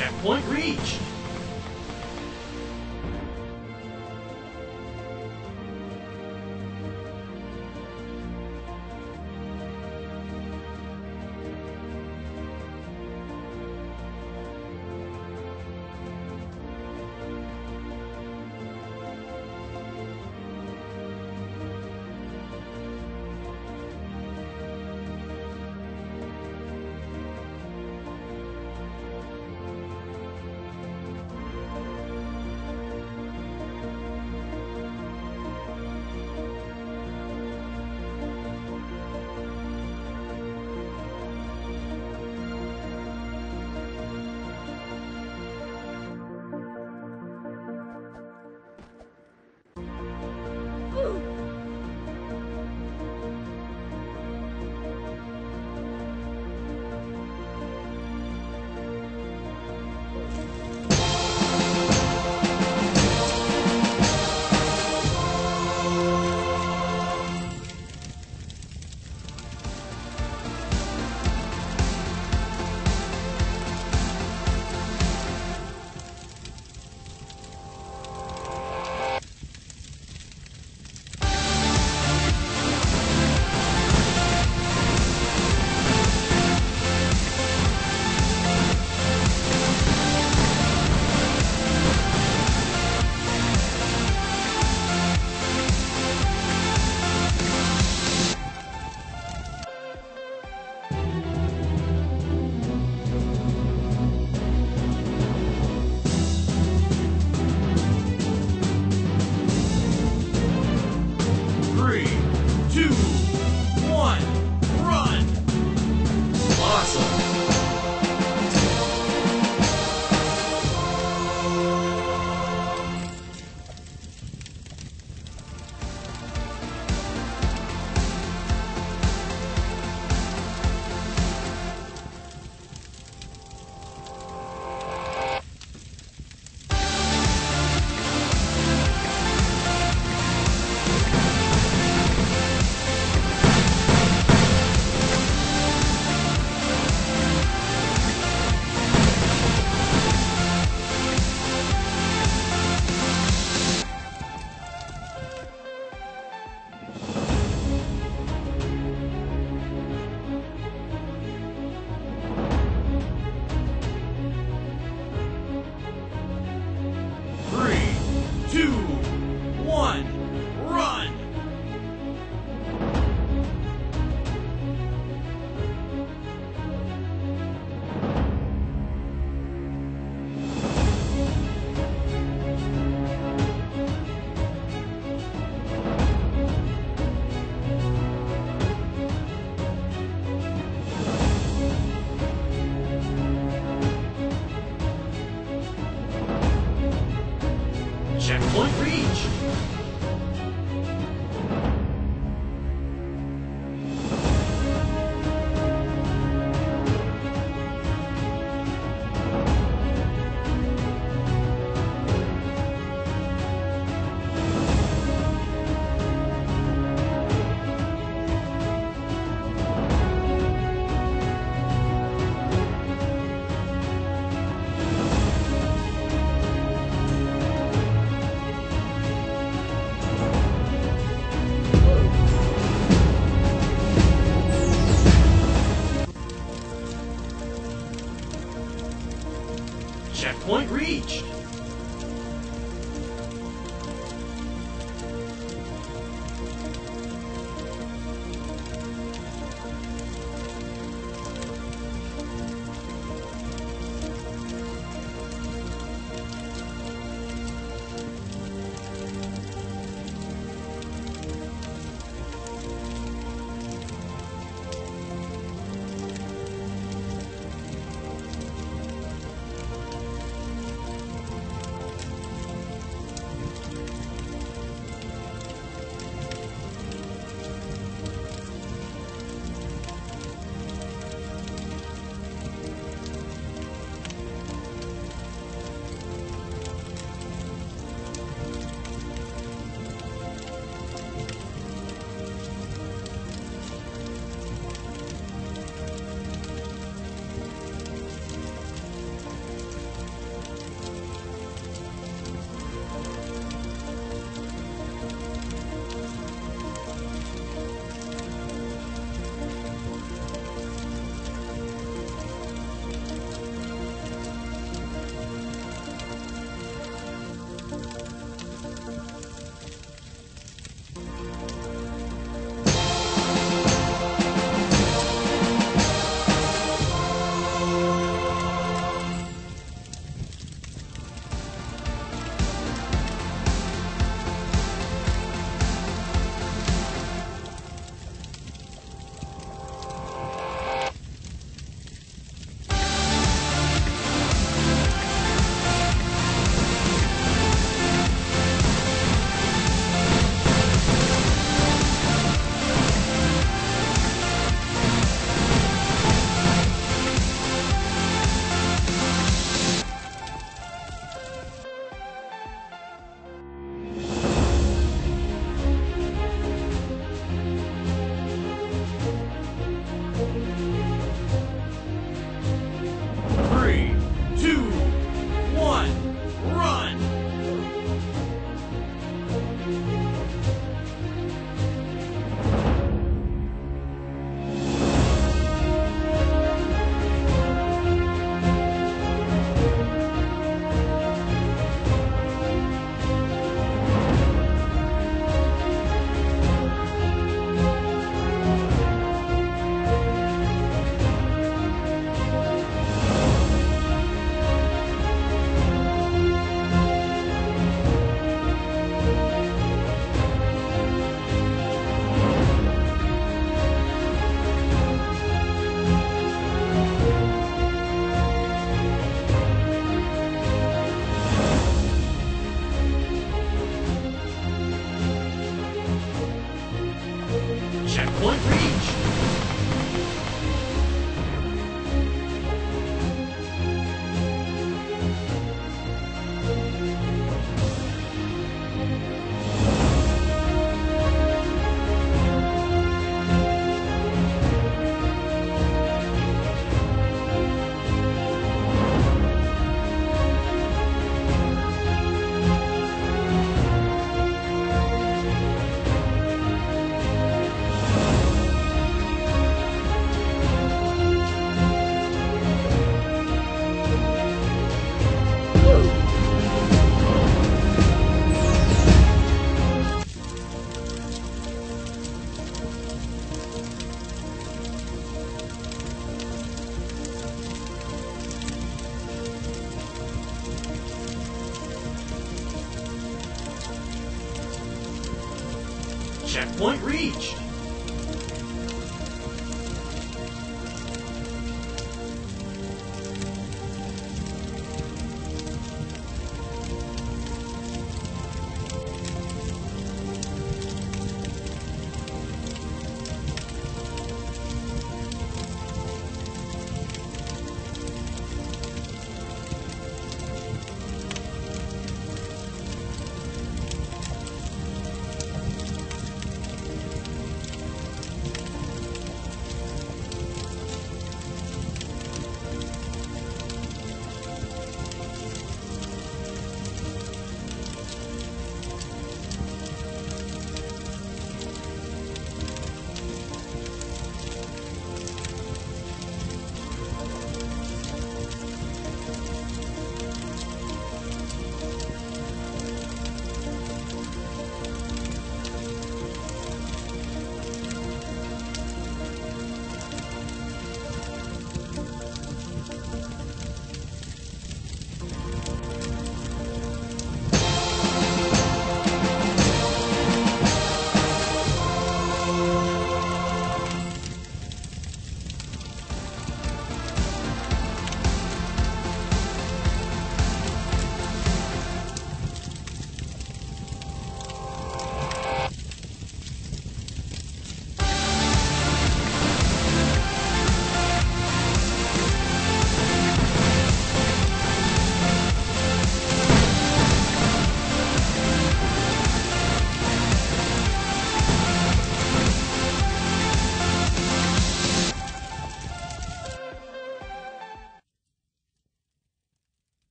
Checkpoint reached!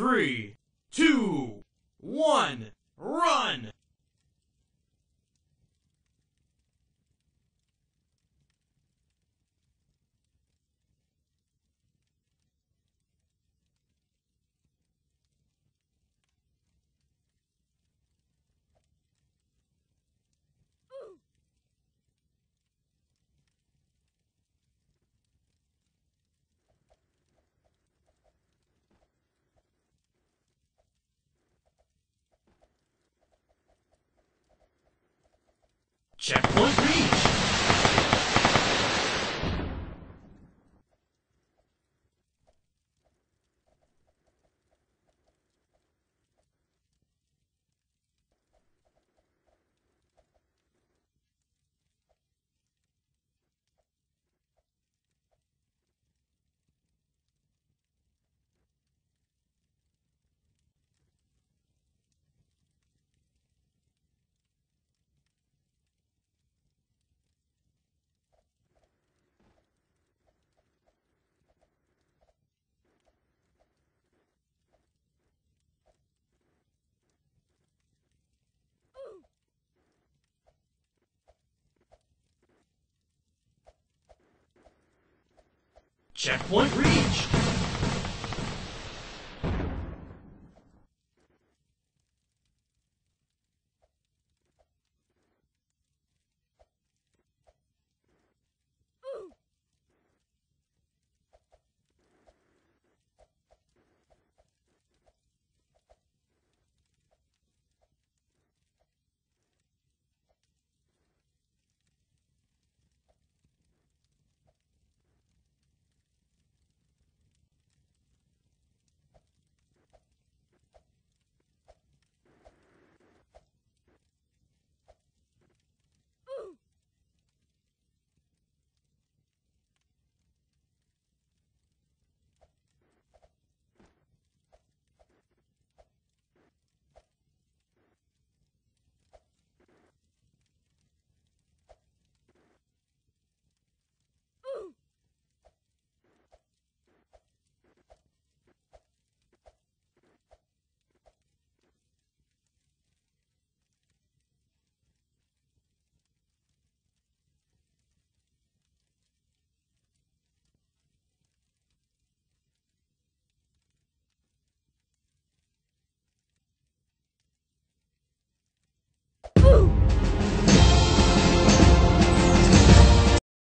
Three, two, one, Checkpoint reached! Checkpoint reached!